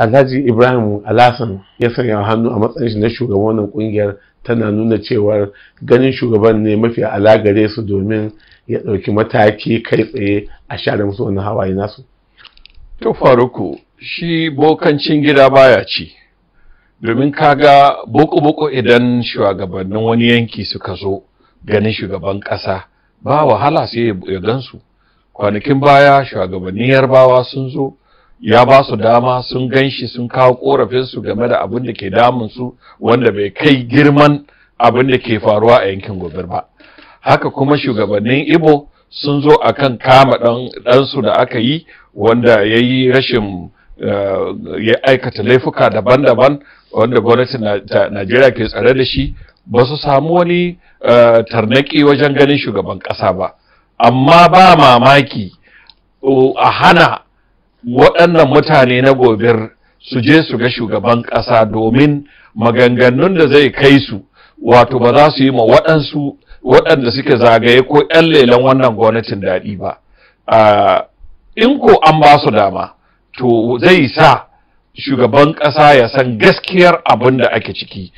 alhaji ibrahim alasan ya sanya hannu a matsayin shi na shugaban wannan ƙungiyar tana nuna cewar ganin shugaban ne mafi ala gare su domin ya ɗauki mataki kai tsaye a share musu wani hawaye nasu. To faruku shi bokancin gida baya ci. Domin kaga boko-boko idan shugabannin wani yanki suka zo ganin shugaban ƙasa ba wahala sai ya gansu. Kwanakin baya shugabannin yarbawa sun zo ya ba su dama sun gan shi sun kawo korafinsu game da abin da ke damunsu wanda bai kai girman abin da ke faruwa a yankin gobir ba. Haka kuma shugabannin ibo sun zo akan kama ɗansu da aka yi wanda ya yi rashin ya aikata laifuka daban-daban wanda gwamnatin najeriya ke tsare da shi. Ba su samu wani tarnaki wajen ganin shugaban ƙasa ba. Amma ba mamaki a hana waɗannan mutane na gobir su je su ga shugaban ƙasa domin maganganun da zai kai su wato ba za su yi ma waɗansu waɗanda suke zagaye ko 'yan lelen wannan gwamnatin daɗi ba. In ko an ba su dama to zai sa shugaban ƙasa ya san gaskiyar abin da ake ciki.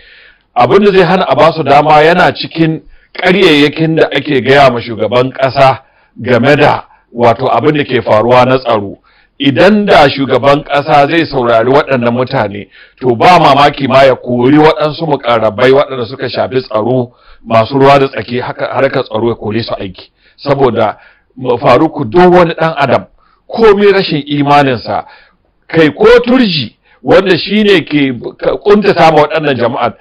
Abin da zai hana a ba su dama yana cikin ƙaryayyakin da ake gaya ma shugaban ƙasa game da wato abin da ke faruwa na tsaro. Idan da shugaban ƙasa zai saurari waɗannan mutane to ba mamaki ma ya kori waɗansu muƙarrabai waɗanda suka shafi tsaro masu ruwa da tsaki harkar tsaro ya kore su aiki. Saboda faruku duk wani ɗan adam komai rashin imaninsa kai ko turji wanda shine ke kuntata ma waɗannan jama'a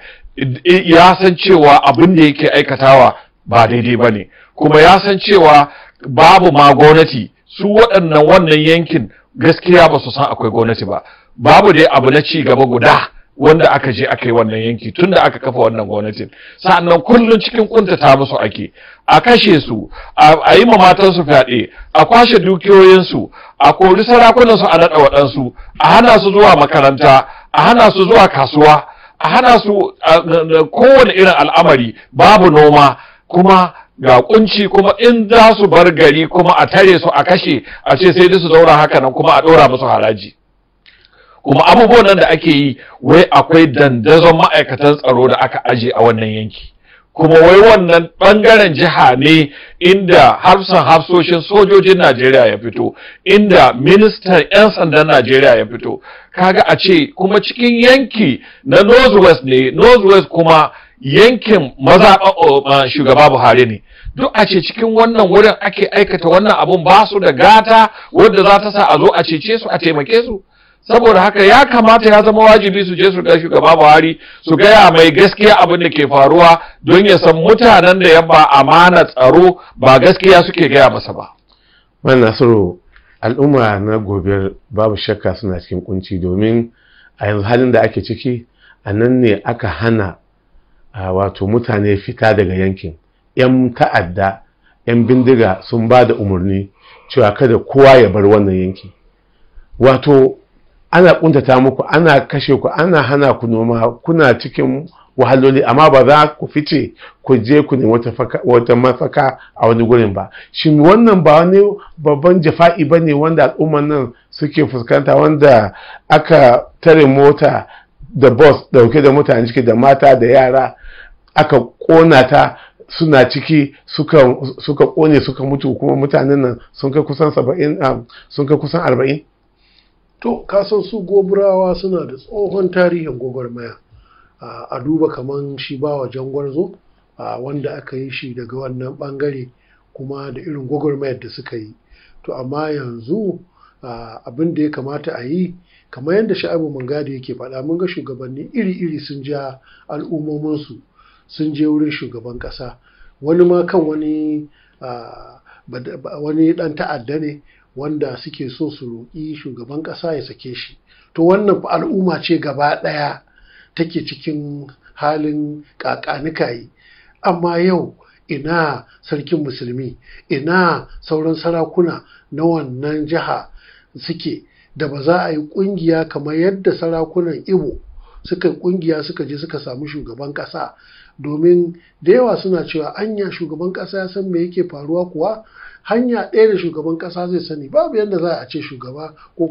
ya san cewa abin da yake aikatawa ba daidai ba ne. Kuma ya san cewa babu ma gwamnati su waɗannan wannan yankin gaskiya ba su san akwai gwamnati ba. Babu dai abu na ci gaba guda wanda aka je aka yi wannan yanki tun da aka kafa wannan gwamnatin. Sa'annan kullum cikin kuntata musu ake. A kashe su a yi ma matansu fyaɗe a kwashe dukiyoyinsu a kori sarakunansu a naɗa waɗansu a hana su zuwa makaranta a hana su zuwa kasuwa a hana su kowane irin al'amari babu noma. Kuma ga kunci kuma in za su bar gari kuma a tare su a kashe a ce sai su zauna haka nan kuma a ɗora musu haraji. Kuma abubuwan nan da ake yi wai akwai dandazon ma'aikatan tsaro da aka aje a wannan yanki. Kuma wai wannan ɓangaren jiha ne inda hafsan hafsoshin sojojin najeriya ya fito inda ministan 'yan sandan najeriya ya fito. Kaga a ce kuma cikin yanki na northwest ne northwest kuma yankin mazaɓa shugaba buhari ne. Duk a ce cikin wannan wurin ake aikata wannan abun ba su da gata wadda za ta sa a zo a cece su a taimake su. Saboda haka ya kamata ya zama wajibi su je su ga shugaba buhari su gaya mai gaskiya abin da ke faruwa don ya san mutanen da ya ba amana tsaro ba gaskiya suke gaya masa ba. Man nasiru al'umma na gobe babu shakka suna cikin kunci domin a yanzu halin da ake ciki a nan ne aka hana wato mutane fita daga yankin. 'yan ta'adda 'yan bindiga sun ba da umarni cewa kada kowa ya bar wannan yanki. Wato ana kuntata muku ana kashe ku ana hana ku noma kuna cikin wahaloli amma ba za ku fice ku je ku nemi wata mafaka a wani gurin ba. Shin wannan ba wani babban jafa'i ba ne wanda al'umman nan suke fuskanta wanda aka tare mota da bus ɗauke da mutane ciki da mata da yara aka kona ta suna ciki suka ƙone suka mutu kuma mutanen nan sun kai kusan 70 sun kai kusan 40 to kasan su goburawa suna da tsohon tarihin gwagwarmaya. A duba kaman shi bawa jangwarzo wanda aka yi shi daga wannan ɓangare kuma da irin gwagwarmayar da suka yi. To amma yanzu abin da ya kamata a yi kamar yadda sha'abu mangadi yake faɗa mun ga shugabanni iri-iri sun ja al'ummominsu. Sun je wurin shugaban ƙasa. Wani ma kan wani wani ɗan ta'adda ne wanda suke so su roƙi shugaban ƙasa ya sake shi. To wannan al'umma ce gaba ɗaya take cikin halin ƙaƙanikayi amma yau ina sarkin musulmi ina sauran sarakuna na wannan jiha suke da ba za a yi ƙungiya kamar yadda sarakunan ibo suka ƙungiya suka je suka samu shugaban ƙasa domin da yawa suna cewa anya shugaban ƙasa ya san me yake faruwa kuwa? Hanya ɗaya da shugaban ƙasa zai sani. Babu yadda za a ce shugaba ko